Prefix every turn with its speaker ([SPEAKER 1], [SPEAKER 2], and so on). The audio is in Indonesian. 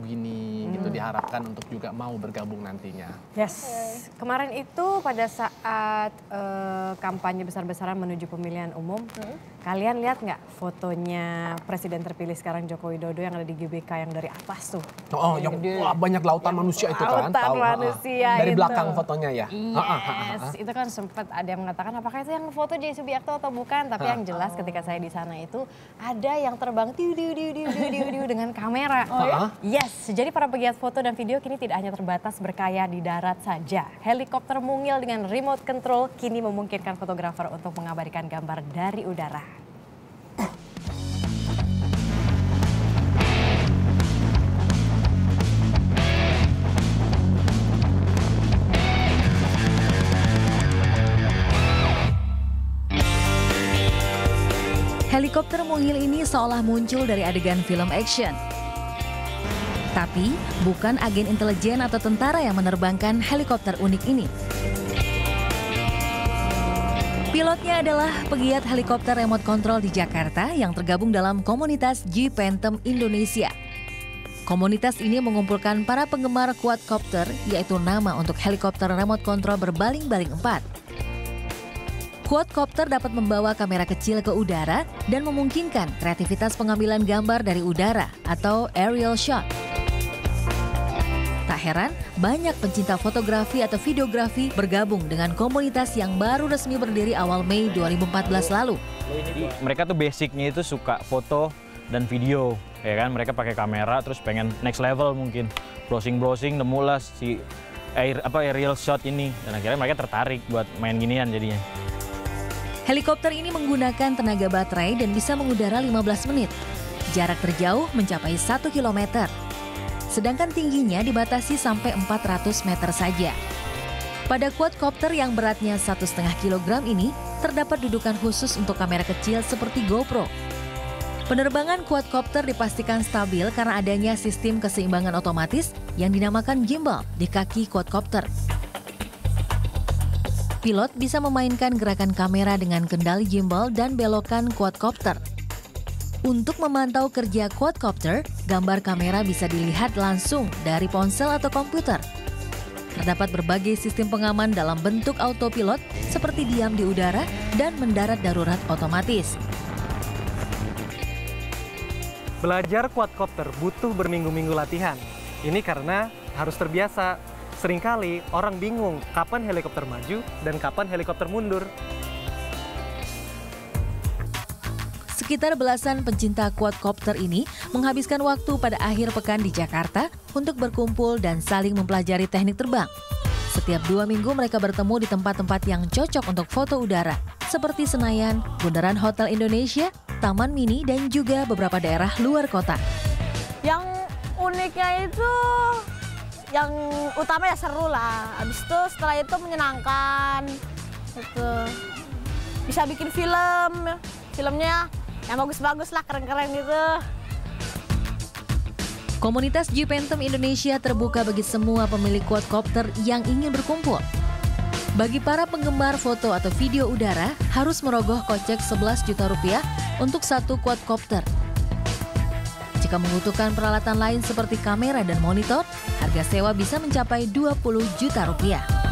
[SPEAKER 1] We need gitu diharapkan untuk juga mau bergabung nantinya.
[SPEAKER 2] Yes. Kemarin itu pada saat eh, kampanye besar-besaran menuju pemilihan umum, kalian lihat nggak fotonya Presiden terpilih sekarang Joko Widodo yang ada di GBK yang dari atas tuh?
[SPEAKER 1] Oh, yang wah, banyak lautan manusia itu kan.
[SPEAKER 2] lautan
[SPEAKER 1] tahu, ha, ha.
[SPEAKER 2] manusia
[SPEAKER 1] Dari
[SPEAKER 2] itu.
[SPEAKER 1] belakang fotonya ya. Ha, ha, ha, ha, ha.
[SPEAKER 2] Yes, itu kan sempat ada yang mengatakan apakah itu yang foto Jay Subiakto atau bukan? Tapi yang jelas ketika saya di sana itu ada yang terbang tiu tiu tiu tiu tiu tiu tiu dengan kamera.
[SPEAKER 1] ya?
[SPEAKER 2] Yes, jadi para pegiat foto dan video kini tidak hanya terbatas berkaya di darat saja. Helikopter mungil dengan remote control kini memungkinkan fotografer untuk mengabadikan gambar dari udara.
[SPEAKER 3] Helikopter mungil ini seolah muncul dari adegan film action. Tapi bukan agen intelijen atau tentara yang menerbangkan helikopter unik ini. Pilotnya adalah pegiat helikopter remote control di Jakarta yang tergabung dalam komunitas G Phantom Indonesia. Komunitas ini mengumpulkan para penggemar quadcopter, yaitu nama untuk helikopter remote control berbaling-baling empat. Quadcopter dapat membawa kamera kecil ke udara dan memungkinkan kreativitas pengambilan gambar dari udara atau aerial shot. Tak heran, banyak pencinta fotografi atau videografi bergabung dengan komunitas yang baru resmi berdiri awal Mei 2014 lalu.
[SPEAKER 4] mereka tuh basicnya itu suka foto dan video ya kan mereka pakai kamera terus pengen next level mungkin browsing browsing nemu lah si air apa aerial shot ini dan akhirnya mereka tertarik buat main ginian jadinya
[SPEAKER 3] Helikopter ini menggunakan tenaga baterai dan bisa mengudara 15 menit. Jarak terjauh mencapai 1 km. Sedangkan tingginya dibatasi sampai 400 meter saja. Pada quadcopter yang beratnya 1,5 kg ini, terdapat dudukan khusus untuk kamera kecil seperti GoPro. Penerbangan quadcopter dipastikan stabil karena adanya sistem keseimbangan otomatis yang dinamakan gimbal di kaki quadcopter. Pilot bisa memainkan gerakan kamera dengan kendali gimbal dan belokan quadcopter. Untuk memantau kerja quadcopter, gambar kamera bisa dilihat langsung dari ponsel atau komputer. Terdapat berbagai sistem pengaman dalam bentuk autopilot seperti diam di udara dan mendarat darurat otomatis.
[SPEAKER 5] Belajar quadcopter butuh berminggu-minggu latihan. Ini karena harus terbiasa. Seringkali orang bingung kapan helikopter maju dan kapan helikopter mundur.
[SPEAKER 3] Sekitar belasan pencinta quadcopter ini menghabiskan waktu pada akhir pekan di Jakarta untuk berkumpul dan saling mempelajari teknik terbang. Setiap dua minggu mereka bertemu di tempat-tempat yang cocok untuk foto udara, seperti Senayan, Bundaran Hotel Indonesia, Taman Mini, dan juga beberapa daerah luar kota.
[SPEAKER 6] Yang uniknya itu yang utama ya seru lah. Habis itu setelah itu menyenangkan. Gitu. Bisa bikin film, filmnya yang bagus-bagus lah, keren-keren gitu.
[SPEAKER 3] Komunitas Phantom Indonesia terbuka bagi semua pemilik quadcopter yang ingin berkumpul. Bagi para penggemar foto atau video udara, harus merogoh kocek 11 juta rupiah untuk satu quadcopter. Jika membutuhkan peralatan lain seperti kamera dan monitor, harga sewa bisa mencapai 20 juta rupiah.